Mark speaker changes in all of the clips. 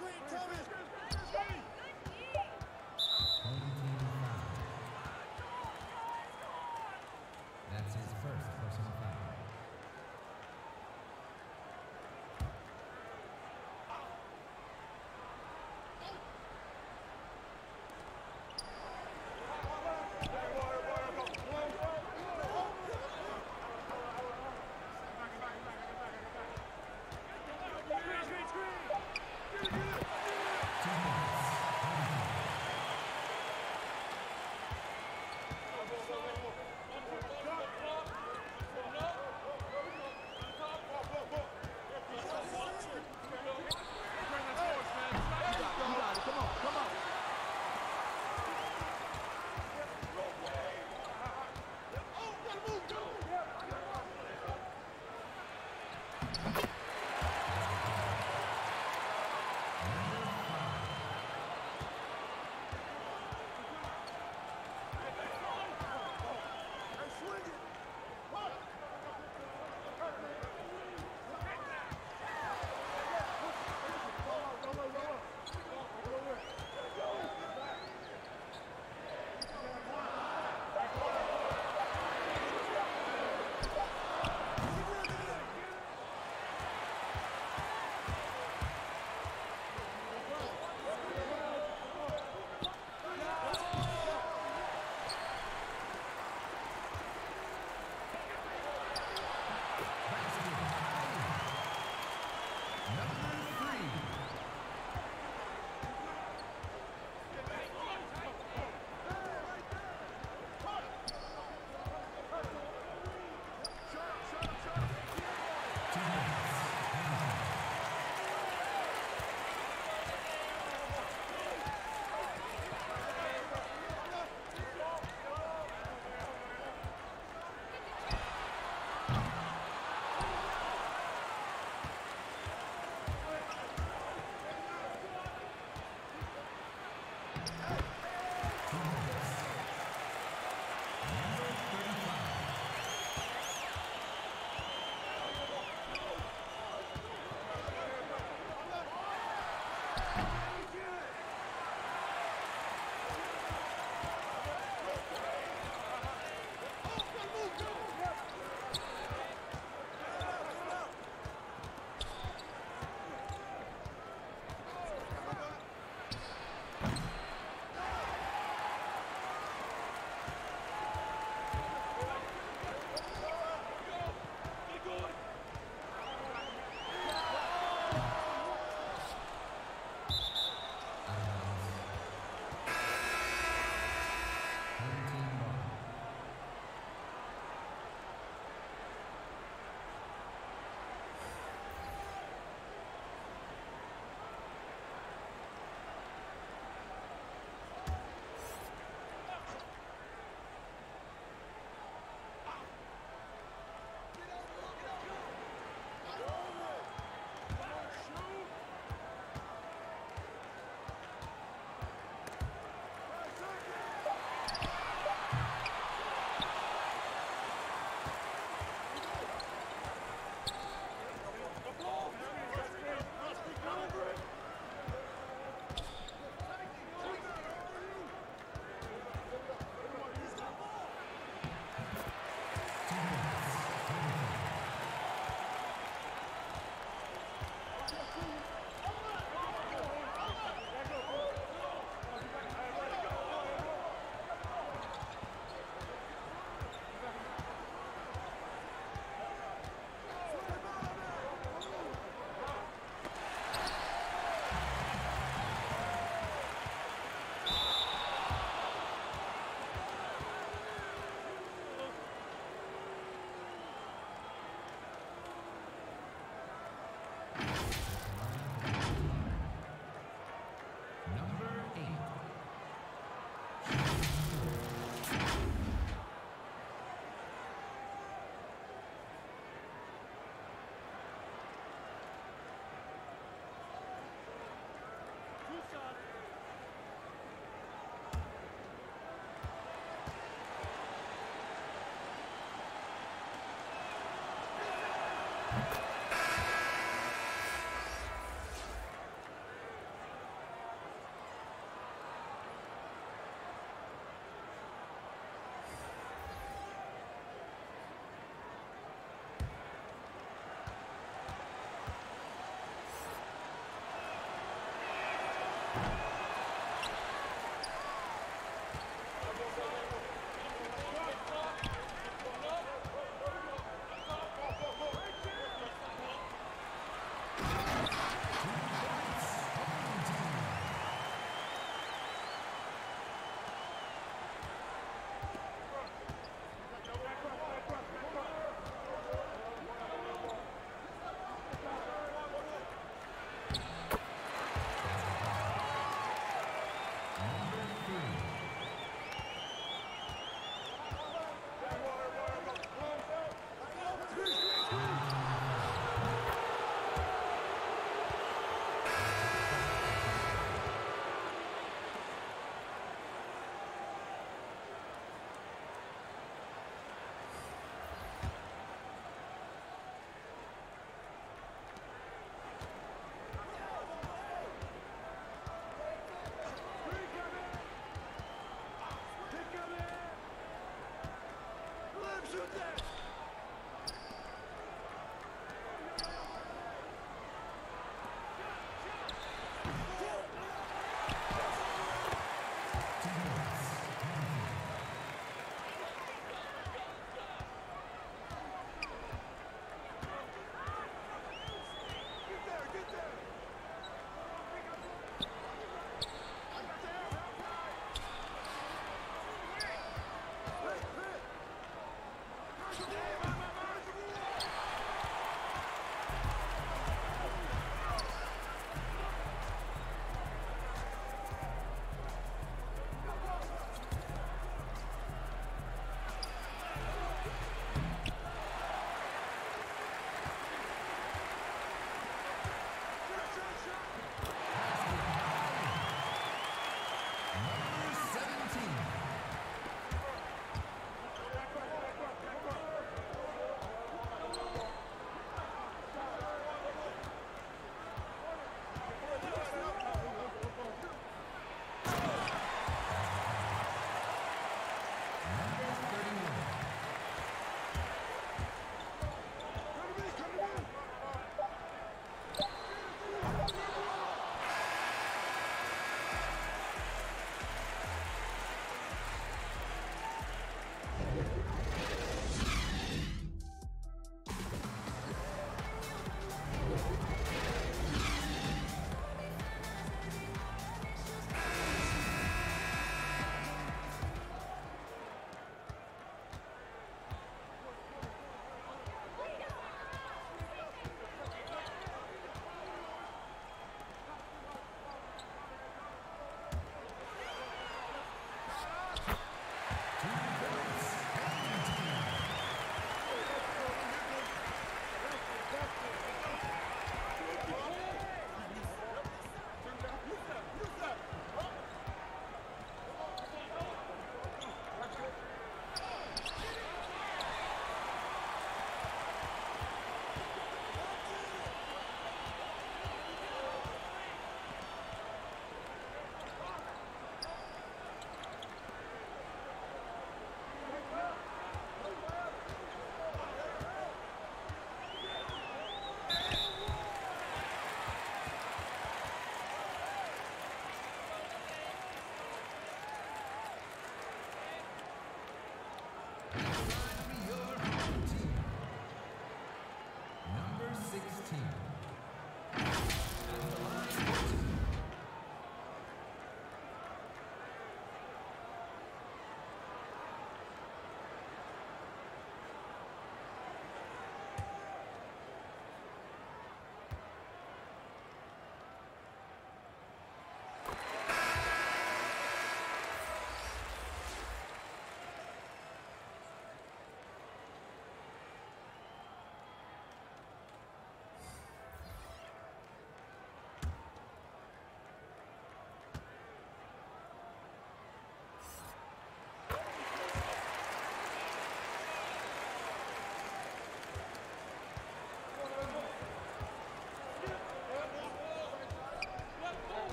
Speaker 1: screen coming.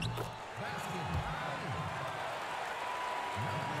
Speaker 2: Basket. Nine. Nine.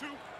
Speaker 1: Two.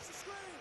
Speaker 3: drives
Speaker 1: the screen.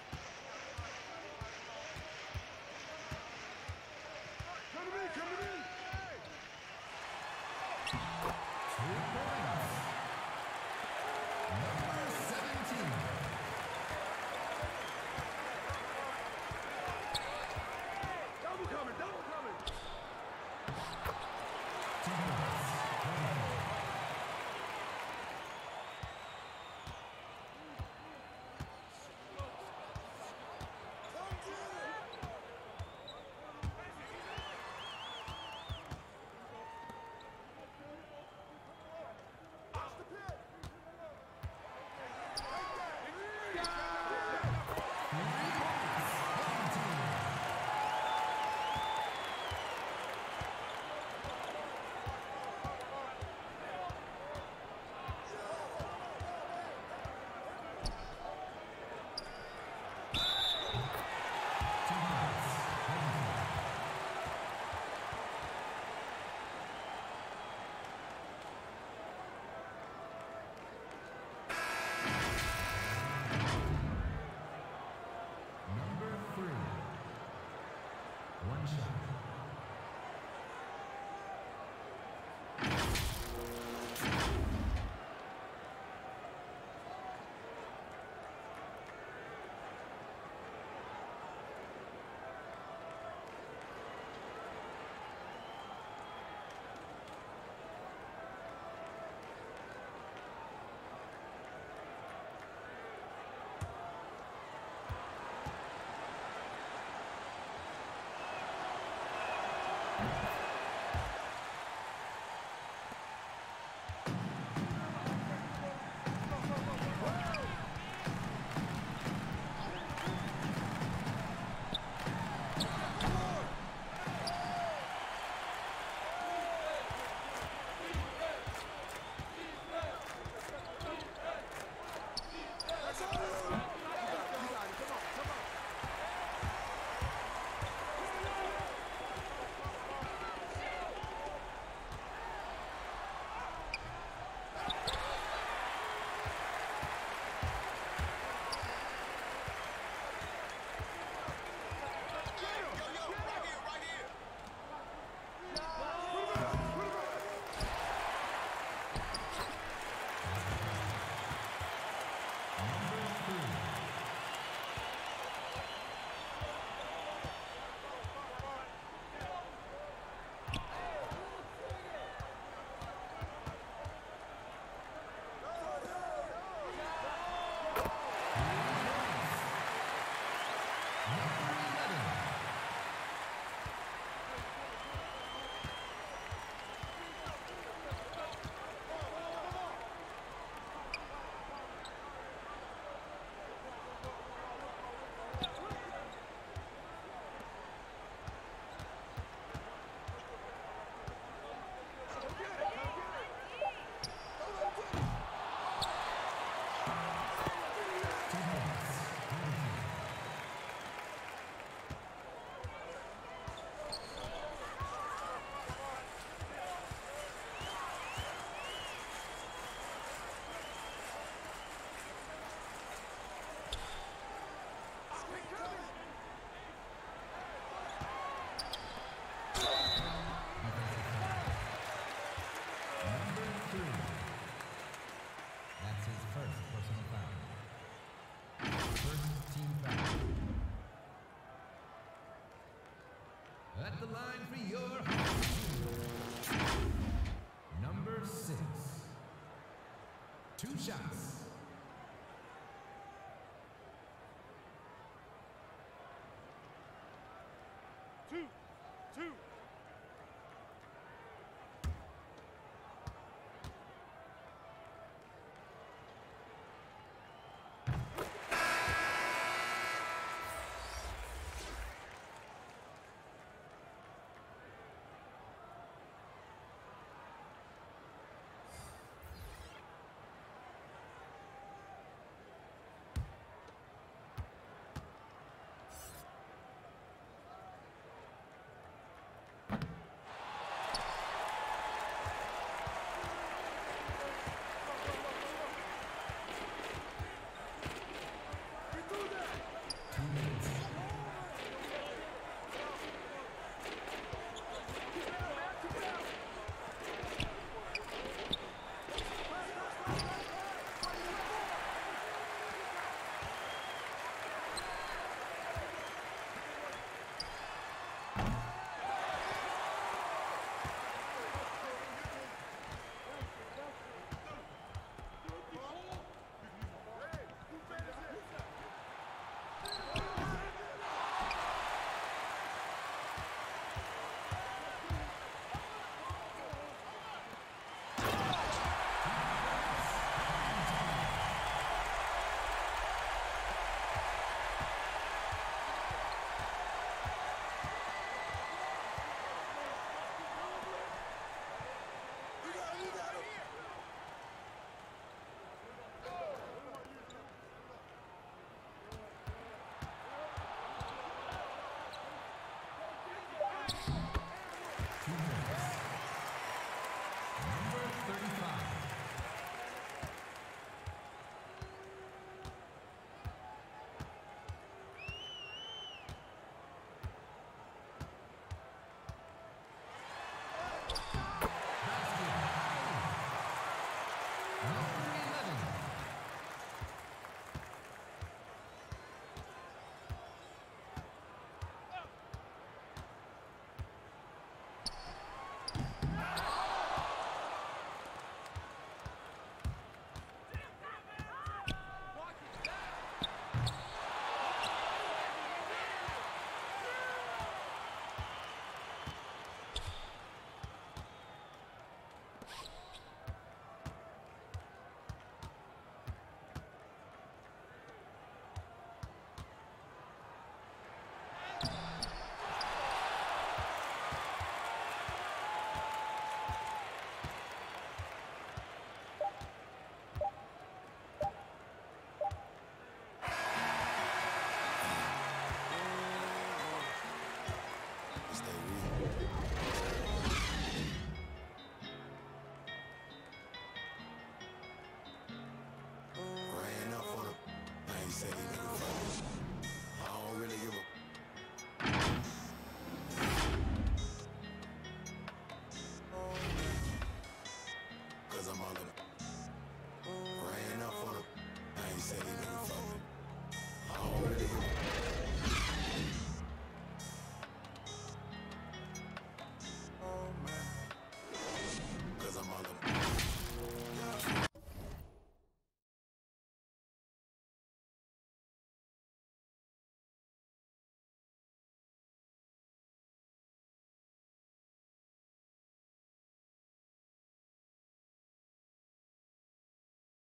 Speaker 1: Shots.